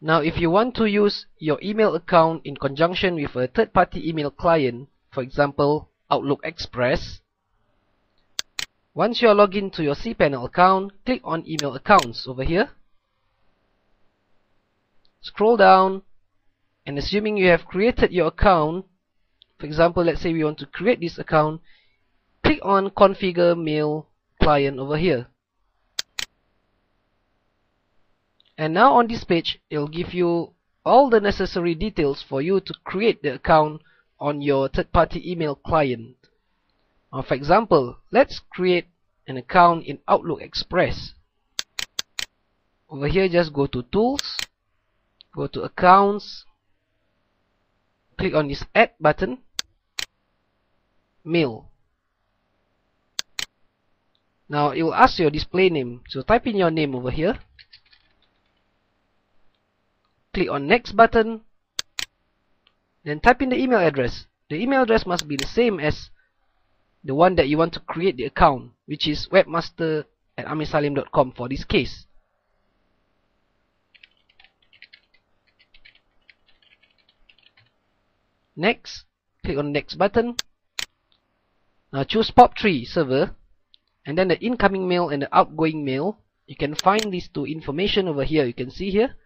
Now if you want to use your email account in conjunction with a third-party email client, for example Outlook Express, once you are logged into your cPanel account, click on email accounts over here. Scroll down and assuming you have created your account, for example let's say we want to create this account, click on configure mail client over here. And now on this page, it'll give you all the necessary details for you to create the account on your third-party email client. Now, for example, let's create an account in Outlook Express. Over here, just go to Tools, go to Accounts, click on this Add button, Mail. Now, it will ask your display name, so type in your name over here click on next button then type in the email address. The email address must be the same as the one that you want to create the account which is webmaster at amirsalim.com for this case. Next click on next button. Now choose POP3 server and then the incoming mail and the outgoing mail. You can find these two information over here. You can see here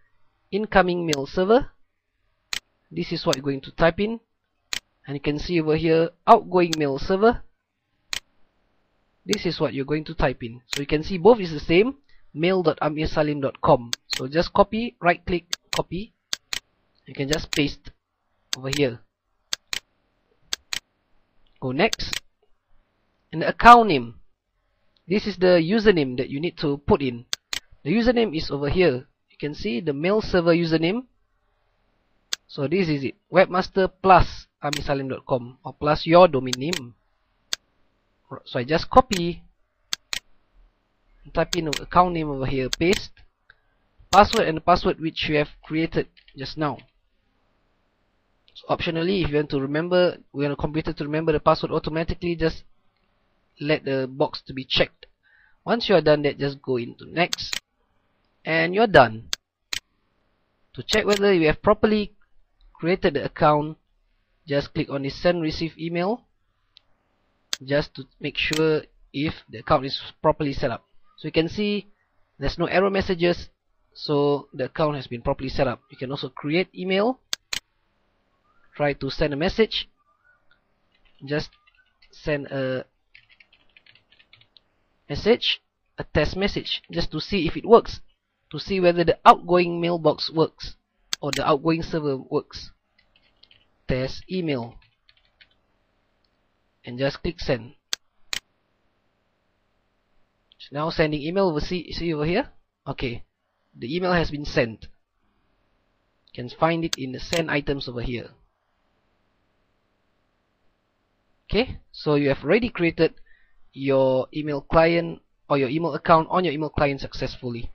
incoming mail server. This is what you're going to type in. And you can see over here outgoing mail server. This is what you're going to type in. So you can see both is the same mail.amirsalim.com so just copy right click copy. You can just paste over here. Go next. And the account name. This is the username that you need to put in. The username is over here you can see the mail server username. So this is it. Webmaster plus amirsalim.com or plus your domain name. So I just copy. Type in account name over here paste. Password and the password which you have created just now. So optionally if you want to remember we want a computer to remember the password automatically just let the box to be checked. Once you are done that just go into next and you're done. To check whether you have properly created the account, just click on the send receive email just to make sure if the account is properly set up. So you can see there's no error messages so the account has been properly set up. You can also create email try to send a message just send a message a test message just to see if it works to see whether the outgoing mailbox works or the outgoing server works. Test email and just click send. So now sending email over see, see over here. Okay, the email has been sent. You can find it in the send items over here. Okay, so you have already created your email client or your email account on your email client successfully.